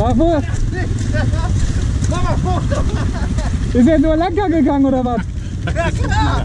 Ach wo? Mama, Foto! Ist er nur lecker gegangen oder was? Ja, klar!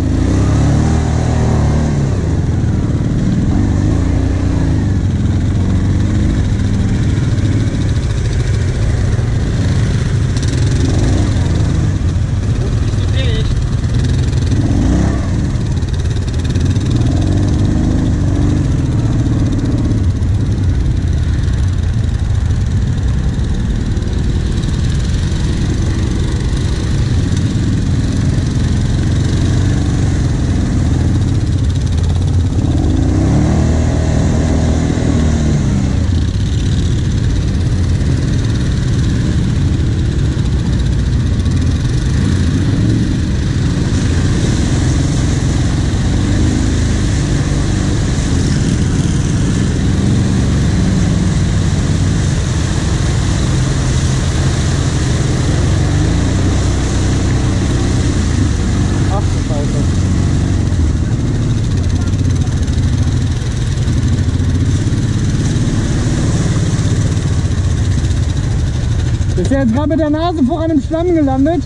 Ist er jetzt gerade mit der Nase voran im Schlamm gelandet?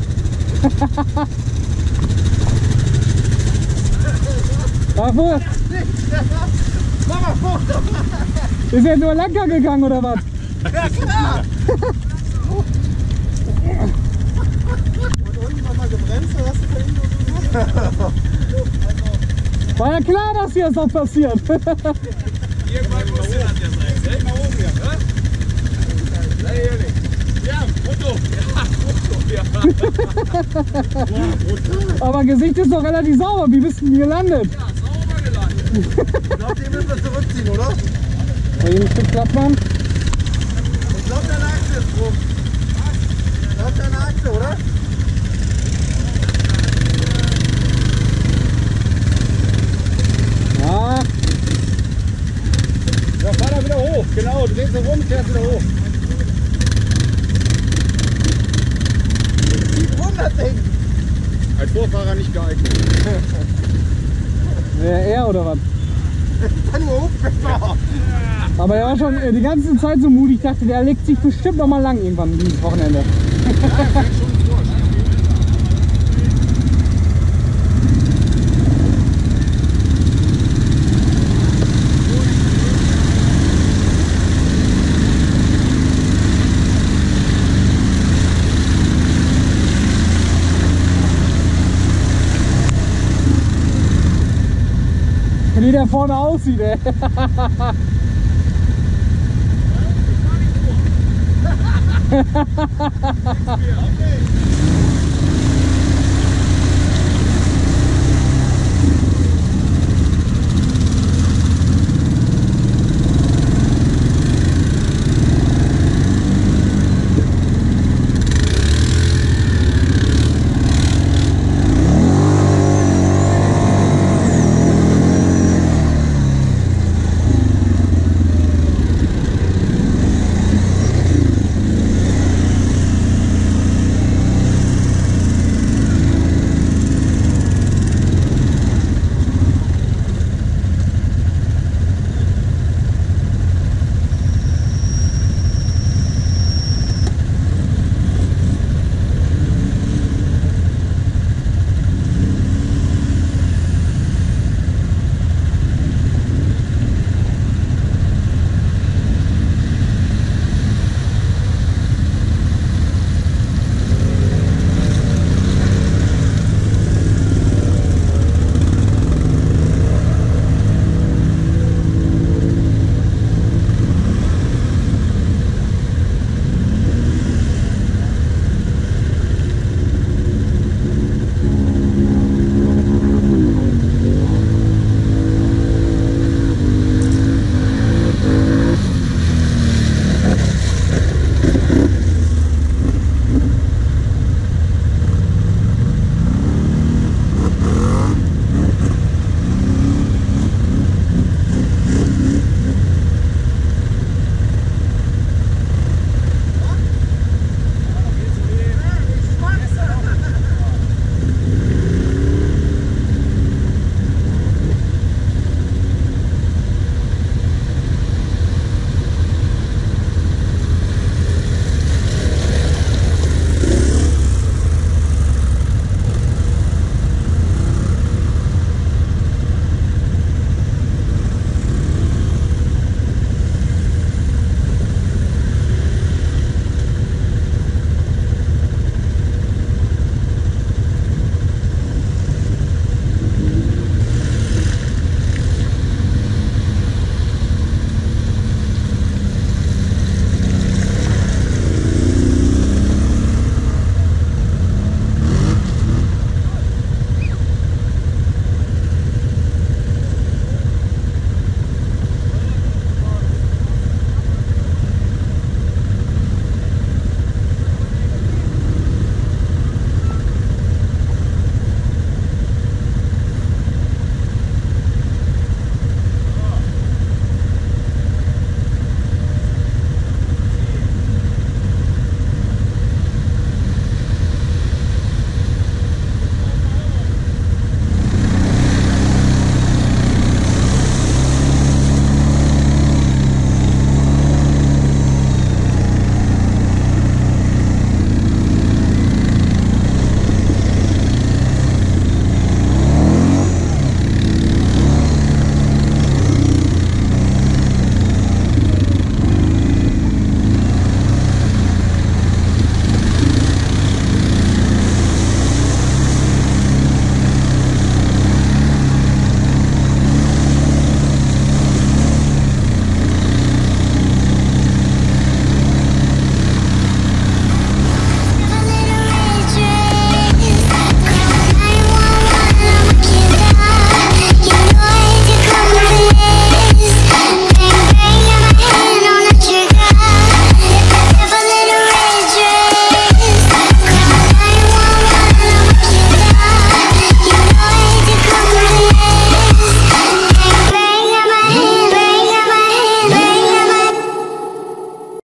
Ist er nur lecker gegangen oder was? Ja, klar! War ja klar, dass hier das noch passiert. Irgendwann muss der an der Seite. Mal oben hier. ne? Sei ehrlich. Ja. Ja. Aber Gesicht ist doch relativ sauber. Wie bist du denn gelandet? Ja, sauber gelandet. Ich glaube, den müssen wir zurückziehen, oder? Mal eben ein Stück machen. Ich glaube, deine Achse ist rum. Ich glaube, deine Achse, oder? Ja, Ja, fahr da wieder hoch. Genau, drehst du rum, fährst wieder hoch. Wie rum das Ding? Als Vorfahrer nicht geeignet. wer er oder was? Aber er war schon äh, die ganze Zeit so mutig. Ich dachte, der legt sich bestimmt noch mal lang irgendwann dieses Wochenende. Der vorne aussieht, ey.